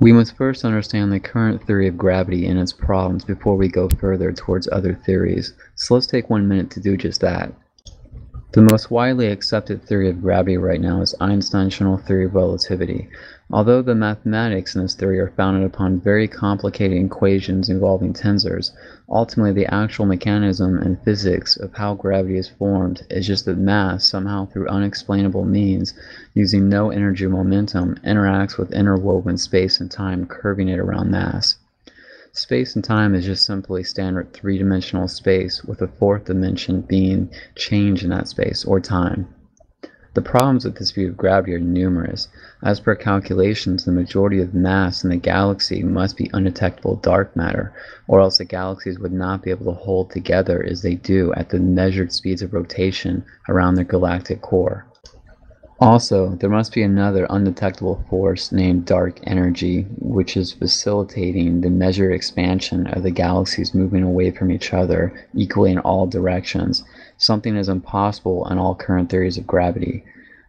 We must first understand the current theory of gravity and its problems before we go further towards other theories, so let's take one minute to do just that. The most widely accepted theory of gravity right now is Einstein's general theory of relativity. Although the mathematics in this theory are founded upon very complicated equations involving tensors, ultimately the actual mechanism and physics of how gravity is formed is just that mass, somehow through unexplainable means, using no energy or momentum, interacts with interwoven space and time, curving it around mass. Space and time is just simply standard three-dimensional space with a fourth dimension being change in that space, or time. The problems with this view of gravity are numerous. As per calculations, the majority of mass in the galaxy must be undetectable dark matter, or else the galaxies would not be able to hold together as they do at the measured speeds of rotation around their galactic core. Also, there must be another undetectable force named dark energy, which is facilitating the measured expansion of the galaxies moving away from each other equally in all directions, something is impossible in all current theories of gravity.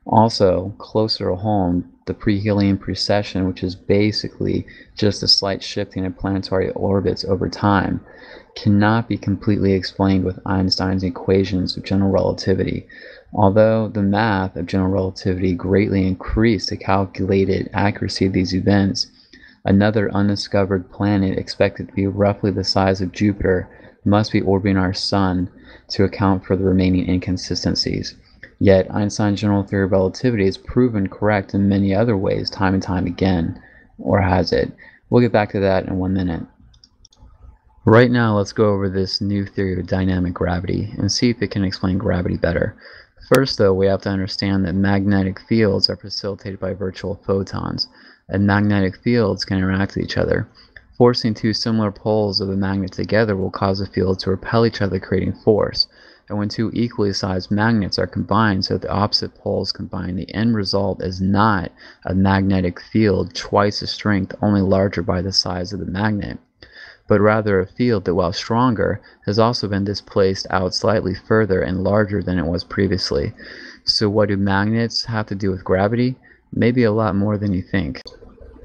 Also, closer to home, the perihelion precession, which is basically just a slight shifting of planetary orbits over time, cannot be completely explained with Einstein's equations of general relativity. Although the math of general relativity greatly increased the calculated accuracy of these events, another undiscovered planet expected to be roughly the size of Jupiter must be orbiting our Sun to account for the remaining inconsistencies. Yet Einstein's general theory of relativity is proven correct in many other ways time and time again. Or has it? We'll get back to that in one minute. Right now, let's go over this new theory of dynamic gravity and see if it can explain gravity better. First, though, we have to understand that magnetic fields are facilitated by virtual photons, and magnetic fields can interact with each other. Forcing two similar poles of a magnet together will cause the fields to repel each other, creating force. And when two equally sized magnets are combined so that the opposite poles combine, the end result is not a magnetic field twice the strength, only larger by the size of the magnet but rather a field that while stronger has also been displaced out slightly further and larger than it was previously. So what do magnets have to do with gravity? Maybe a lot more than you think.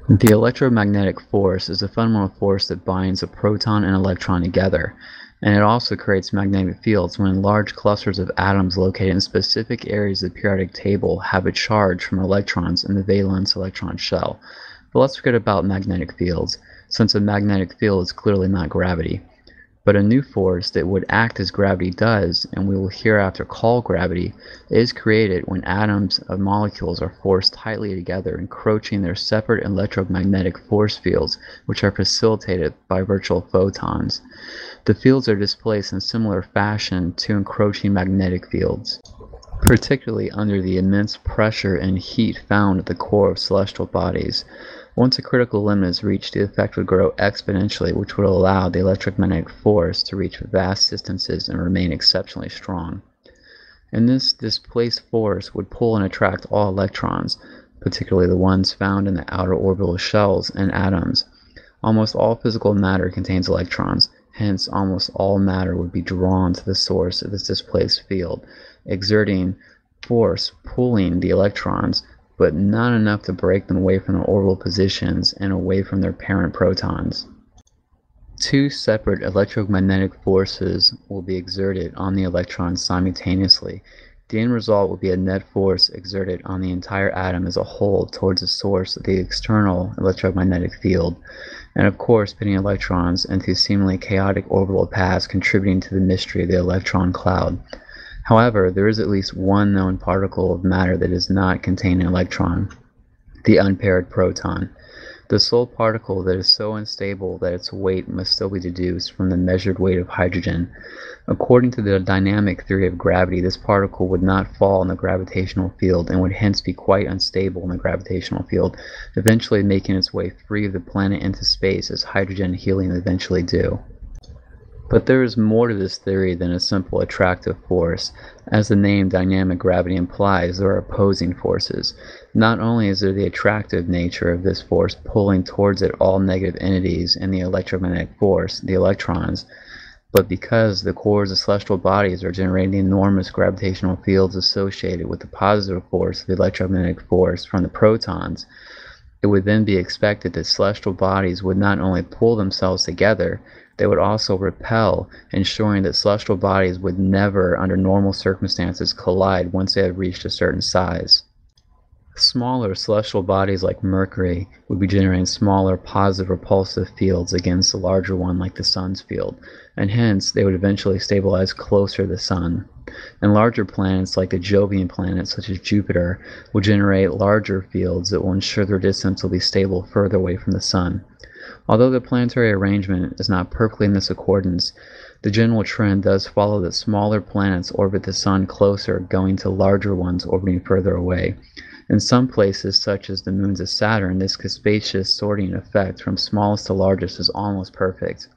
The electromagnetic force is a fundamental force that binds a proton and electron together, and it also creates magnetic fields when large clusters of atoms located in specific areas of the periodic table have a charge from electrons in the valence electron shell. But let's forget about magnetic fields since a magnetic field is clearly not gravity. But a new force that would act as gravity does, and we will hereafter call gravity, is created when atoms of molecules are forced tightly together, encroaching their separate electromagnetic force fields, which are facilitated by virtual photons. The fields are displaced in similar fashion to encroaching magnetic fields particularly under the immense pressure and heat found at the core of celestial bodies. Once a critical limit is reached, the effect would grow exponentially, which would allow the electromagnetic force to reach vast distances and remain exceptionally strong. And this displaced force would pull and attract all electrons, particularly the ones found in the outer orbital shells and atoms. Almost all physical matter contains electrons, hence almost all matter would be drawn to the source of this displaced field, exerting force pulling the electrons but not enough to break them away from their orbital positions and away from their parent protons. Two separate electromagnetic forces will be exerted on the electrons simultaneously. The end result will be a net force exerted on the entire atom as a whole towards the source of the external electromagnetic field, and of course pitting electrons into seemingly chaotic orbital paths contributing to the mystery of the electron cloud. However, there is at least one known particle of matter that does not contain an electron, the unpaired proton. The sole particle that is so unstable that its weight must still be deduced from the measured weight of hydrogen. According to the dynamic theory of gravity, this particle would not fall in the gravitational field and would hence be quite unstable in the gravitational field, eventually making its way free of the planet into space as hydrogen and helium eventually do. But there is more to this theory than a simple attractive force. As the name dynamic gravity implies, there are opposing forces. Not only is there the attractive nature of this force pulling towards it all negative entities and the electromagnetic force, the electrons, but because the cores of celestial bodies are generating enormous gravitational fields associated with the positive force the electromagnetic force from the protons, it would then be expected that celestial bodies would not only pull themselves together, they would also repel, ensuring that celestial bodies would never, under normal circumstances, collide once they had reached a certain size. Smaller celestial bodies like Mercury would be generating smaller positive repulsive fields against a larger one like the Sun's field, and hence they would eventually stabilize closer to the Sun. And larger planets like the Jovian planets, such as Jupiter, will generate larger fields that will ensure their distance will be stable further away from the Sun. Although the planetary arrangement is not perfectly in this accordance, the general trend does follow that smaller planets orbit the Sun closer, going to larger ones orbiting further away. In some places, such as the moons of Saturn, this capacious sorting effect from smallest to largest is almost perfect.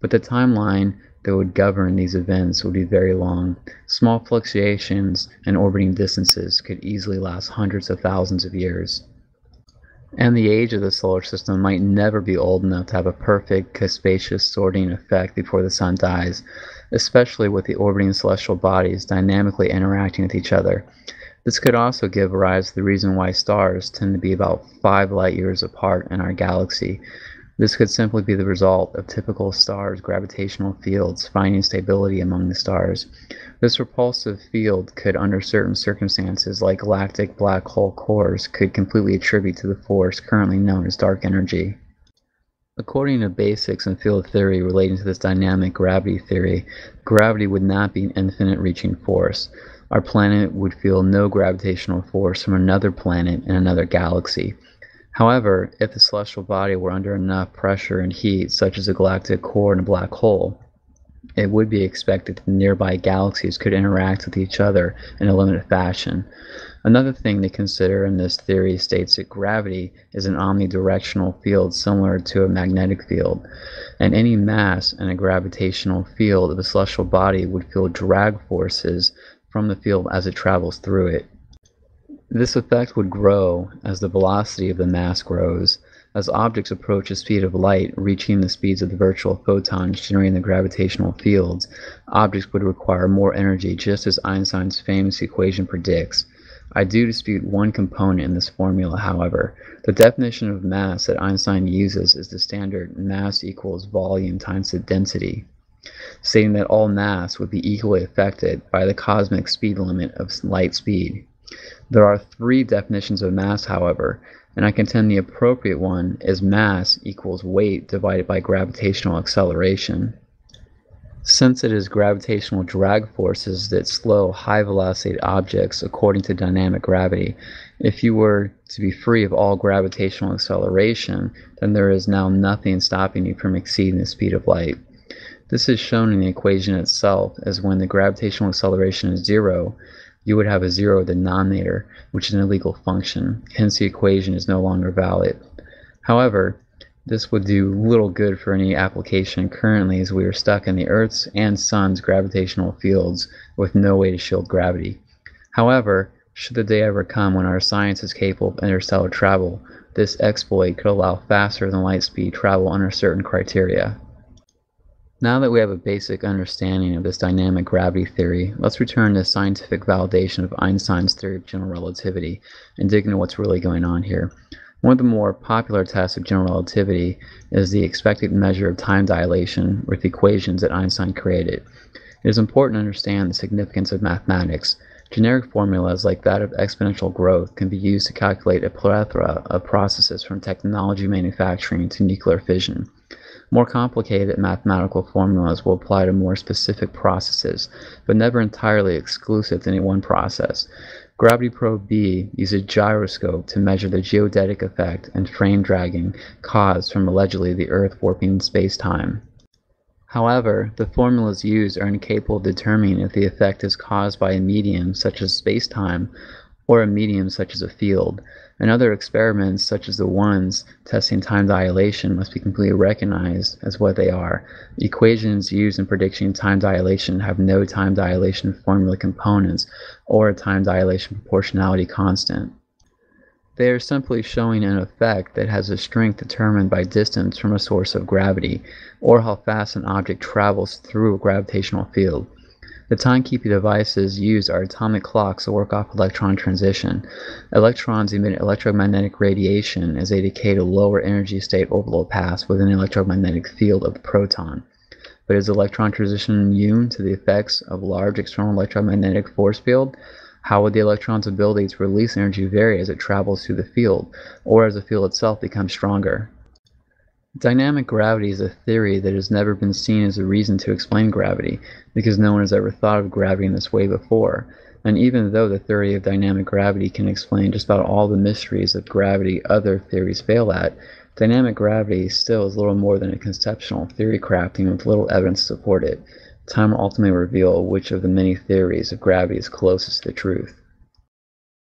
But the timeline that would govern these events would be very long. Small fluctuations in orbiting distances could easily last hundreds of thousands of years. And the age of the solar system might never be old enough to have a perfect capacious sorting effect before the sun dies, especially with the orbiting celestial bodies dynamically interacting with each other. This could also give rise to the reason why stars tend to be about 5 light years apart in our galaxy. This could simply be the result of typical stars' gravitational fields finding stability among the stars. This repulsive field could, under certain circumstances like galactic black hole cores, could completely attribute to the force currently known as dark energy. According to basics in field theory relating to this dynamic gravity theory, gravity would not be an infinite reaching force our planet would feel no gravitational force from another planet in another galaxy. However, if the celestial body were under enough pressure and heat, such as a galactic core and a black hole, it would be expected that nearby galaxies could interact with each other in a limited fashion. Another thing to consider in this theory states that gravity is an omnidirectional field similar to a magnetic field, and any mass in a gravitational field of a celestial body would feel drag forces from the field as it travels through it. This effect would grow as the velocity of the mass grows. As objects approach the speed of light, reaching the speeds of the virtual photons generating the gravitational fields, objects would require more energy just as Einstein's famous equation predicts. I do dispute one component in this formula, however. The definition of mass that Einstein uses is the standard mass equals volume times the density stating that all mass would be equally affected by the cosmic speed limit of light speed. There are three definitions of mass, however, and I contend the appropriate one is mass equals weight divided by gravitational acceleration. Since it is gravitational drag forces that slow high velocity objects according to dynamic gravity, if you were to be free of all gravitational acceleration, then there is now nothing stopping you from exceeding the speed of light. This is shown in the equation itself as when the gravitational acceleration is zero, you would have a zero denominator, which is an illegal function. Hence the equation is no longer valid. However, this would do little good for any application currently as we are stuck in the Earth's and Sun's gravitational fields with no way to shield gravity. However, should the day ever come when our science is capable of interstellar travel, this exploit could allow faster than light speed travel under certain criteria. Now that we have a basic understanding of this dynamic gravity theory, let's return to scientific validation of Einstein's theory of general relativity and dig into what's really going on here. One of the more popular tests of general relativity is the expected measure of time dilation with the equations that Einstein created. It is important to understand the significance of mathematics. Generic formulas like that of exponential growth can be used to calculate a plethora of processes from technology manufacturing to nuclear fission. More complicated mathematical formulas will apply to more specific processes, but never entirely exclusive to any one process. Gravity Probe B uses a gyroscope to measure the geodetic effect and frame dragging caused from allegedly the Earth warping space-time. However, the formulas used are incapable of determining if the effect is caused by a medium such as space-time or a medium such as a field, and other experiments, such as the ones testing time dilation, must be completely recognized as what they are. Equations used in predicting time dilation have no time dilation formula components or a time dilation proportionality constant. They are simply showing an effect that has a strength determined by distance from a source of gravity, or how fast an object travels through a gravitational field. The timekeeping devices used are atomic clocks that work off electron transition. Electrons emit electromagnetic radiation as they decay to lower energy state orbital paths within the electromagnetic field of the proton. But is electron transition immune to the effects of large external electromagnetic force field? How would the electron's ability to release energy vary as it travels through the field, or as the field itself becomes stronger? Dynamic gravity is a theory that has never been seen as a reason to explain gravity, because no one has ever thought of gravity in this way before. And even though the theory of dynamic gravity can explain just about all the mysteries of gravity other theories fail at, dynamic gravity still is little more than a conceptual theory crafting with little evidence to support it. Time will ultimately reveal which of the many theories of gravity is closest to the truth.